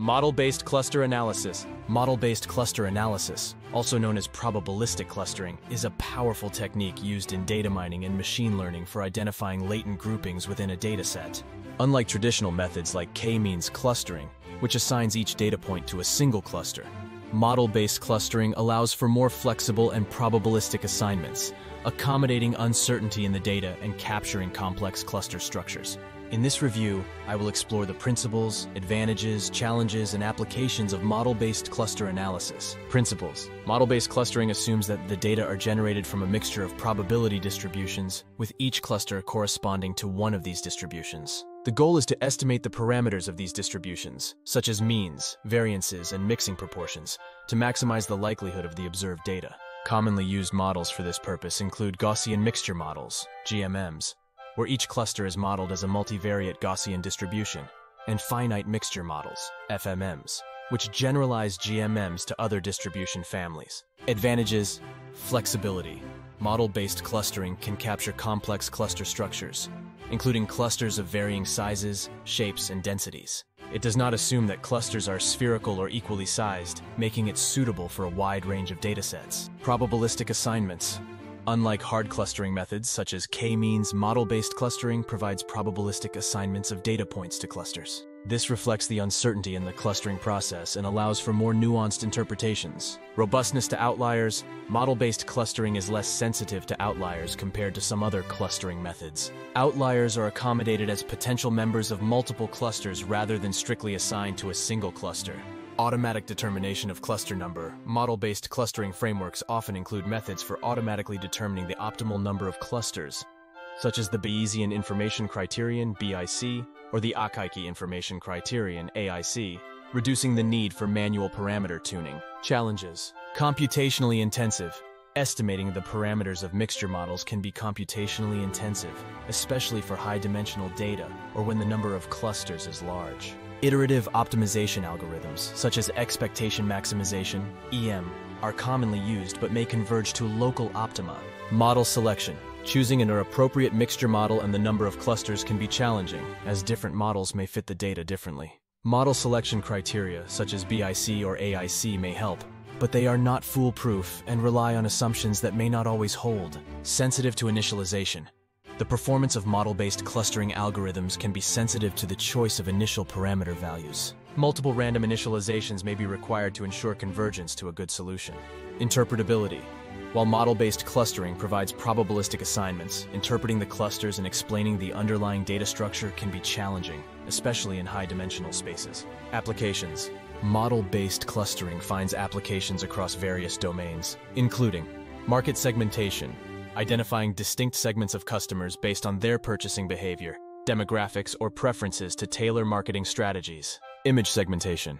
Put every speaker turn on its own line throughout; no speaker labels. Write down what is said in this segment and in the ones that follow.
Model-based cluster analysis. Model-based cluster analysis, also known as probabilistic clustering, is a powerful technique used in data mining and machine learning for identifying latent groupings within a dataset. Unlike traditional methods like k-means clustering, which assigns each data point to a single cluster, model-based clustering allows for more flexible and probabilistic assignments, accommodating uncertainty in the data and capturing complex cluster structures. In this review, I will explore the principles, advantages, challenges, and applications of model-based cluster analysis. Principles. Model-based clustering assumes that the data are generated from a mixture of probability distributions, with each cluster corresponding to one of these distributions. The goal is to estimate the parameters of these distributions, such as means, variances, and mixing proportions, to maximize the likelihood of the observed data. Commonly used models for this purpose include Gaussian mixture models, GMMs, where each cluster is modeled as a multivariate Gaussian distribution, and finite mixture models, FMMs, which generalize GMMs to other distribution families. Advantages, flexibility. Model-based clustering can capture complex cluster structures, including clusters of varying sizes, shapes, and densities. It does not assume that clusters are spherical or equally sized, making it suitable for a wide range of datasets. Probabilistic assignments. Unlike hard clustering methods such as k-means, model-based clustering provides probabilistic assignments of data points to clusters. This reflects the uncertainty in the clustering process and allows for more nuanced interpretations. Robustness to outliers, model-based clustering is less sensitive to outliers compared to some other clustering methods. Outliers are accommodated as potential members of multiple clusters rather than strictly assigned to a single cluster. Automatic determination of cluster number. Model-based clustering frameworks often include methods for automatically determining the optimal number of clusters, such as the Bayesian Information Criterion, BIC, or the Akaike Information Criterion, AIC, reducing the need for manual parameter tuning. Challenges. Computationally intensive. Estimating the parameters of mixture models can be computationally intensive, especially for high-dimensional data or when the number of clusters is large. Iterative optimization algorithms, such as expectation maximization, EM, are commonly used but may converge to local optima. Model selection. Choosing an appropriate mixture model and the number of clusters can be challenging, as different models may fit the data differently. Model selection criteria, such as BIC or AIC, may help, but they are not foolproof and rely on assumptions that may not always hold. Sensitive to initialization. The performance of model-based clustering algorithms can be sensitive to the choice of initial parameter values. Multiple random initializations may be required to ensure convergence to a good solution. Interpretability. While model-based clustering provides probabilistic assignments, interpreting the clusters and explaining the underlying data structure can be challenging, especially in high-dimensional spaces. Applications. Model-based clustering finds applications across various domains, including market segmentation, identifying distinct segments of customers based on their purchasing behavior, demographics, or preferences to tailor marketing strategies. Image segmentation,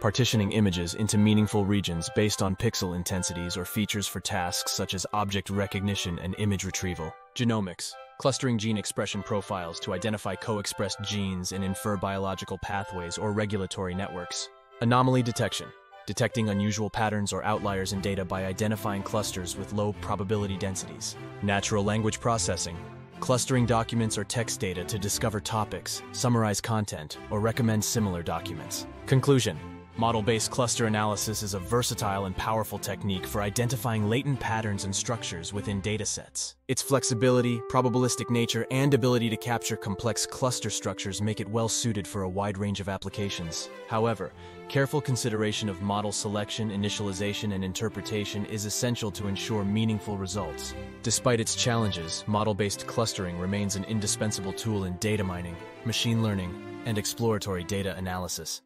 partitioning images into meaningful regions based on pixel intensities or features for tasks such as object recognition and image retrieval. Genomics, clustering gene expression profiles to identify co-expressed genes and infer biological pathways or regulatory networks. Anomaly detection, detecting unusual patterns or outliers in data by identifying clusters with low probability densities. Natural language processing, clustering documents or text data to discover topics, summarize content, or recommend similar documents. Conclusion. Model-based cluster analysis is a versatile and powerful technique for identifying latent patterns and structures within datasets. Its flexibility, probabilistic nature, and ability to capture complex cluster structures make it well suited for a wide range of applications. However, careful consideration of model selection, initialization, and interpretation is essential to ensure meaningful results. Despite its challenges, model-based clustering remains an indispensable tool in data mining, machine learning, and exploratory data analysis.